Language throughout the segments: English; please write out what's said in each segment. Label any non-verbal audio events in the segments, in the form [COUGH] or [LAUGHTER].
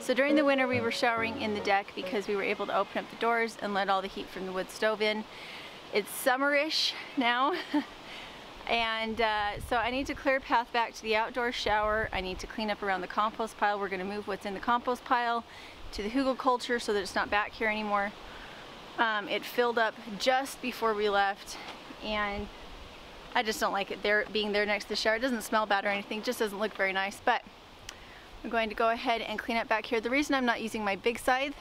So during the winter we were showering in the deck because we were able to open up the doors and let all the heat from the wood stove in. It's summerish now. [LAUGHS] and uh, so I need to clear a path back to the outdoor shower. I need to clean up around the compost pile. We're gonna move what's in the compost pile to the hugelkultur so that it's not back here anymore. Um, it filled up just before we left and I just don't like it there being there next to the shower. It doesn't smell bad or anything, just doesn't look very nice. But I'm going to go ahead and clean up back here. The reason I'm not using my big scythe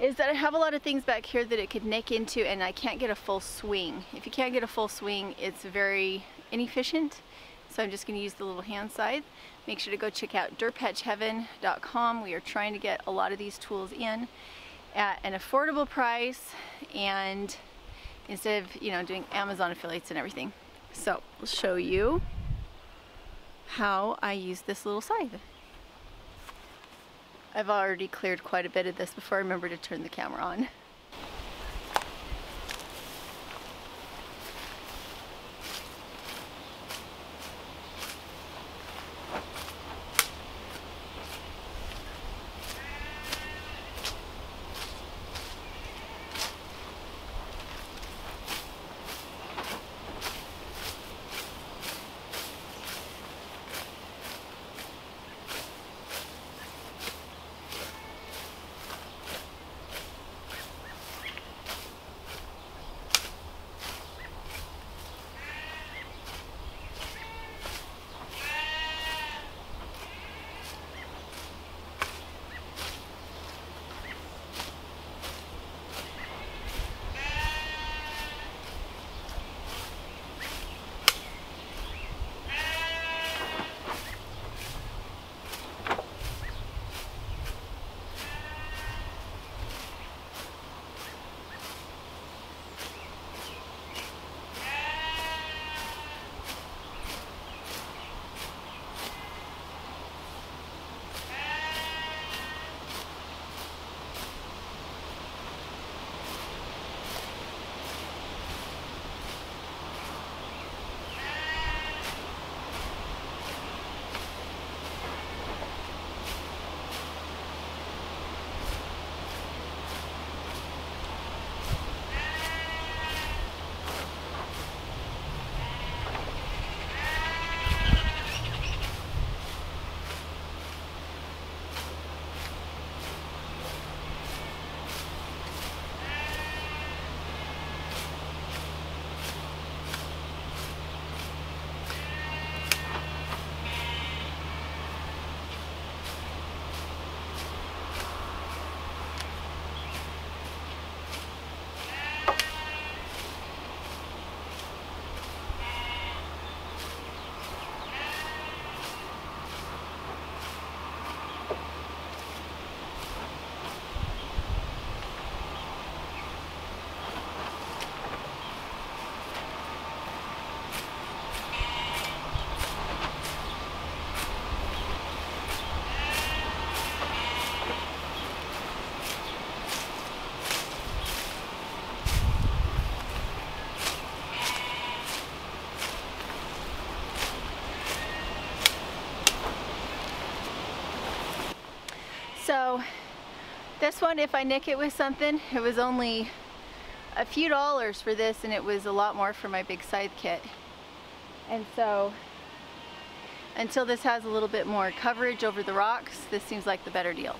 is that I have a lot of things back here that it could nick into and I can't get a full swing. If you can't get a full swing, it's very inefficient. So I'm just going to use the little hand scythe. Make sure to go check out dirtpatcheaven.com. We are trying to get a lot of these tools in at an affordable price and instead of, you know, doing Amazon affiliates and everything. So I'll show you how I use this little scythe. I've already cleared quite a bit of this before I remember to turn the camera on. So this one, if I nick it with something, it was only a few dollars for this and it was a lot more for my big scythe kit. And so until this has a little bit more coverage over the rocks, this seems like the better deal.